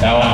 Now,